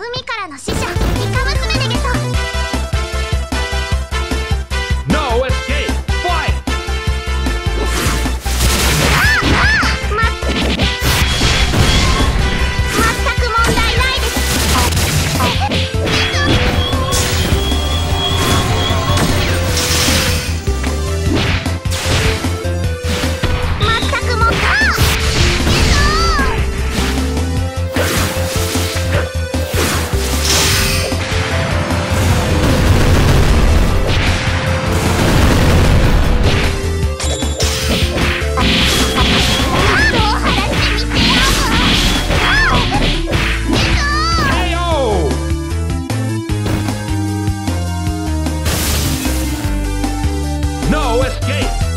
海からの使者 escape.